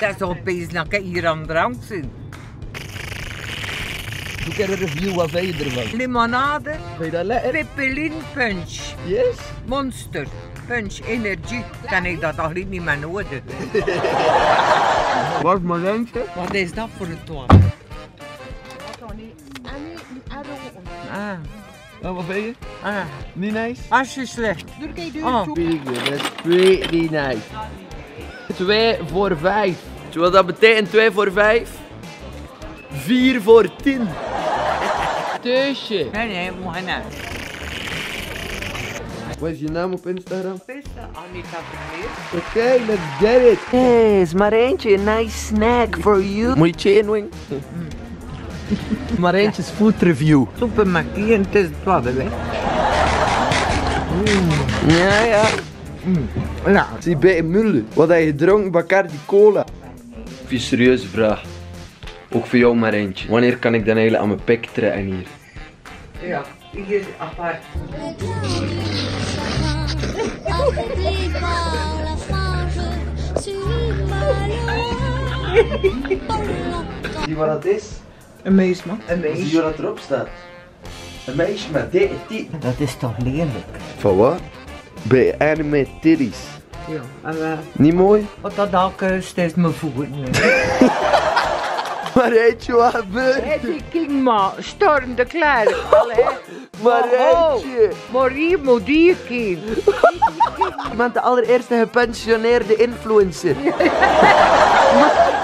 Dat lekker hier aan de drank zijn. Doe ik een review, wat vind je ervan? Limonade, Vind je dat lekker? pepelin punch, Yes? monster, punch, energie. Kan ik dat toch niet meer nodig? Wat maar eentje? Wat is dat voor een toan? Ah, Nou, wat vind je? ah. Niet nice? Als je slecht. Oh. Pretty good, that's pretty nice. 2 voor 5. Wat dat betekent 2 voor 5? 4 voor 10. Teusje. Nee, nee, moet niet. Wat is je naam op Instagram? Anita Vermeer. Oké, let's get it. Hey, is maar eentje een nice snack for you. Moet je chain wing? maar eentje's food review. Super makkie en het is het wat, hè. Ja, ja. Ja. Zie bij Mullen, wat heb je gedronken? Bacardi Cola. Een serieuze vraag. Ook voor jou maar eentje. Wanneer kan ik dan eigenlijk aan mijn pik trekken hier? Ja, hier apart. Zie wat dat is? Een meis, man. Een Zie meis. je wat erop staat? Een meisje met titten. Dat is toch lelijk? Van wat? Bij anime titties. Ja. En uh, Niet mooi? wat dat kust is mijn voeten. Maar eentje wat die king maar, storm de. Allee. Maar Oh, eentje! Marie moet die. Je bent de allereerste gepensioneerde influencer. maar!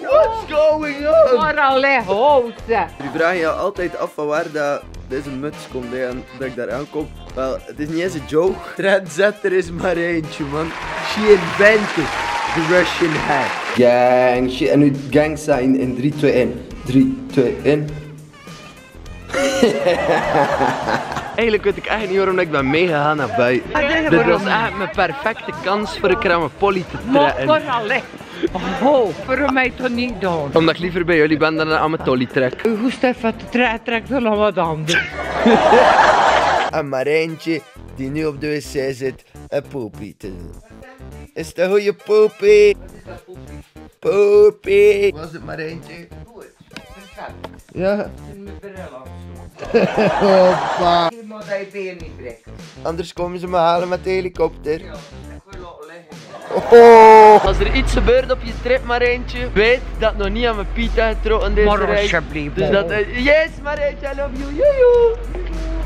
What's going on? Maar allee, houden. Die vragen je altijd af van waar dat deze muts komt hè, en dat ik daar aankom. Wel, het is niet eens een joke. Trendsetter is maar eentje, man. She invented the Russian hat. Gang, shit. En nu gang zijn in 3, 2, 1. 3, 2, 1. Eigenlijk weet ik echt niet waarom ik ben meegegaan naar buiten. Ah, Dit was echt mijn perfecte kans voor een polly te trekken. maar. Oh, voor mij toch niet doen. Omdat ik liever bij jullie ben dan aan mijn tolly trek. Hoe Stefan wel aan wat anders. En maar eentje die nu op de wc zit een poepie te doen. Is de goede poepie? Poepie. Was het maar eentje? Ja. Hoppa. Je moet je been niet breken. Anders komen ze me halen met de helikopter. Ja, ik wil laten liggen. Oh. Als er iets gebeurt op je trip maar eentje, weet dat het nog niet aan mijn pita getrokken deze Maar reis. alsjeblieft. Dus dat, eh, yes maar eentje, I love you, joejoe.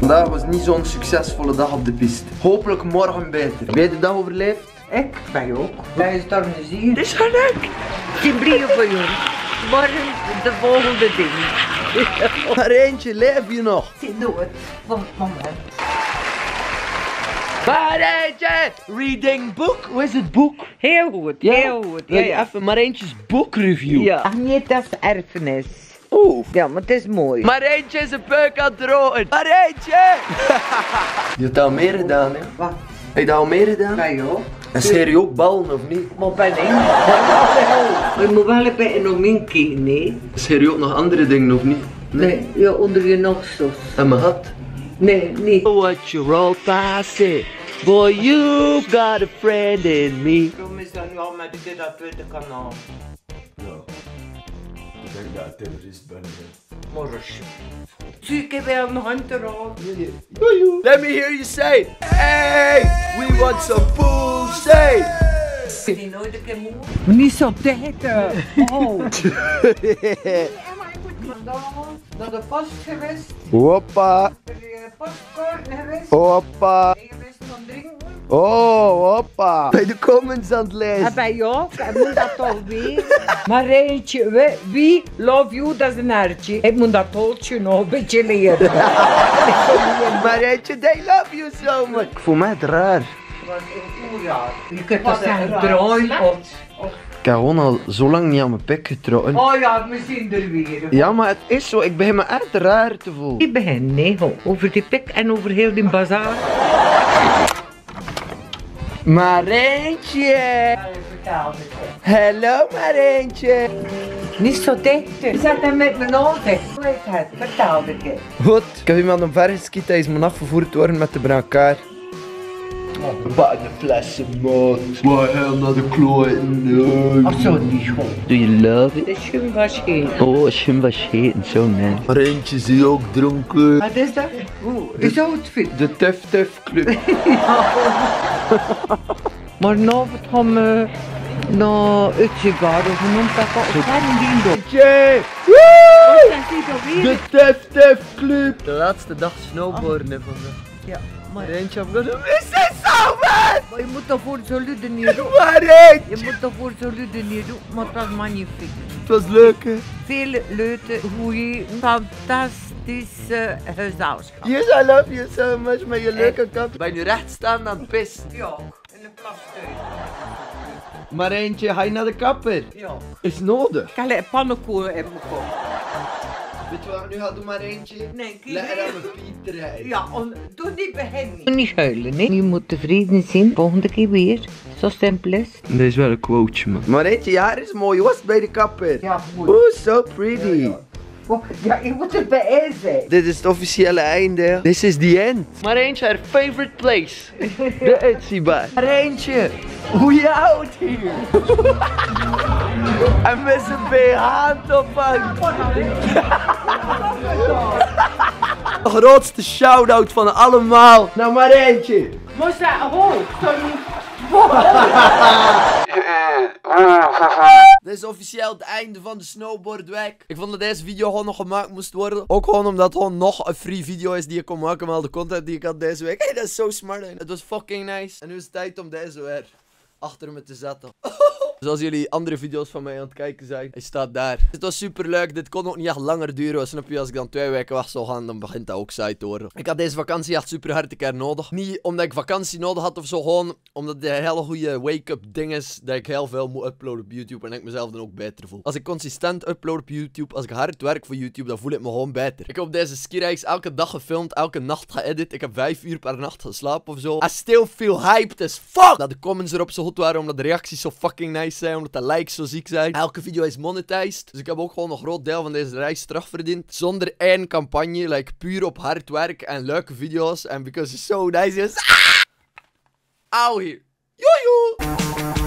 Vandaag was niet zo'n succesvolle dag op de piste. Hopelijk morgen beter. Heb jij de dag overleefd? Ik ben je ook. Wij is daar een zien. Het is geluk. Die brief voor jullie. Morgen de volgende ding. Maar eentje, leef je nog? Zie doe het. Want mama. Maar eentje, reading book. Hoe is het boek? Heel goed, heel goed. Ja, je ja. even maar eentjes boekreview. Ja. Ach nee, dat is erfenis. Oeh. Ja, maar het is mooi. Maar eentje is een peuk aan het roken. Maar eentje. je hebt dat al meer gedaan, hè? Wat? Heb je dat al meer gedaan? Je ook? En scheer je ook ballen of niet? Maar ben ik? Maar je moet wel een beetje nog min kijken, nee? Scheer je ook nog andere dingen of niet? Nee, ja, onder je nokstels. En mijn hat? Nee, niet. What you roll past it. Boy, you've got a friend in me. Waarom is dat nu al met dit dat tweede kanaal? Ik weer een hand eraan. Let me hear you say, hey, we want some pool, say. Die nooit een keer moe. Niet zo dikke. Oh. Naar de post geweest. Hoppa, Er is een postkaart geweest. hoppa, oh, hoppa. Bij de comments aan het lezen. En bij jou, ik moet dat toch weten. Maar eentje, wie, wie love you, dat is een hartje. Ik moet dat toltje nog een beetje leren. Maar eentje, they love you so much. Ik voel mij het raar. Je kunt dat zeggen, draaien op. Ik heb gewoon al zo lang niet aan mijn pik getrokken. Oh ja, we zien er weer. Ja, maar het is zo. Ik begin me echt raar te voelen. Ik begin, nee, ho. over die pik en over heel die bazaar. Mareentje! Hallo Mareentje! Niet zo dicht. Zet hem met mijn ogen. Hoe heet het? Vertel ik het. Goed, ik heb iemand omver geskiet, hij is me afgevoerd worden met de brancard. Wat een flessen, maat. Waar naar de kloten. Nee. Ach so, niet goed. Do you love it? Dat is schön wahrscheinlich. Oh, schön was nice. Maar eentje is hier ook dronken. Wat is dat? Hoe is outfit? De Tuf Tuf Club. Maar nou wat gaan we of dat? Die doen? Tje! Wat zijn die dan weer? De Tuf Tuf Club. De laatste dag snowboarden vandaag. Ja, maar, eentje heb ik We zijn samen! maar je moet daarvoor zo luiden niet doen. Maar eentje! Je moet daarvoor zo luiden niet doen, maar dat is magnifiek. Het was leuk, hè? Veel leuke, goede, fantastische gezelschap. Yes, I love you so much met je leuke kap. Ben je nu recht staan aan het pis? Ja, in de plastuin. Maar eentje, ga je naar de kapper? Ja. Is nodig. Ik heb een pannenkoren in mijn kop. Weet je wat nu ga doen, maar eentje? Nee, kijk Lekker aan mijn piet rijden. Ja, en doe niet beginnen. Niet huilen, nee. Je moet tevreden zijn. Volgende keer weer. Zo simpel is. Dat is wel een quoteje, man. Maar eentje, je haar is mooi. Was het bij de kapper? Ja, goed. Oh, so pretty. Ja, je moet erbij zijn. Dit is het officiële einde. This is the end. Maar eentje, haar favorite place. De Etsy bar. Maar eentje, hoe je houdt hier. en met zijn BH ophangt. De grootste shout-out van allemaal naar maar eentje. Moest dat hoog? Sorry. Dit is officieel het einde van de snowboardweek. Ik vond dat deze video gewoon nog gemaakt moest worden. Ook gewoon omdat het gewoon nog een free video is die ik kon maken met al de content die ik had deze week. Hey, dat is zo smart. hè. Het was fucking nice. En nu is het tijd om deze weer achter me te zetten. Zoals jullie andere video's van mij aan het kijken zijn. Hij staat daar. Het was super leuk. Dit kon ook niet echt langer duren. Snap je? Als ik dan twee weken weg zou gaan, dan begint dat ook saai te worden. Ik had deze vakantie echt super hard een keer nodig. Niet omdat ik vakantie nodig had of zo. Gewoon omdat het een hele goede wake-up ding is. Dat ik heel veel moet uploaden op YouTube. En ik mezelf dan ook beter voel. Als ik consistent upload op YouTube. Als ik hard werk voor YouTube. Dan voel ik me gewoon beter. Ik heb op deze skireis elke dag gefilmd. Elke nacht geëdit. Ik heb vijf uur per nacht geslapen of zo. I still feel hyped as fuck. Dat de comments erop zo goed waren. Omdat de reacties zo fucking nice zijn. Omdat de likes zo ziek zijn. Elke video is monetized. Dus ik heb ook gewoon een groot deel van deze reis terugverdiend. Zonder één campagne. Like puur op hard werk en leuke video's. En because it's so nice. Is... Ah! Auw hier. Joejoe!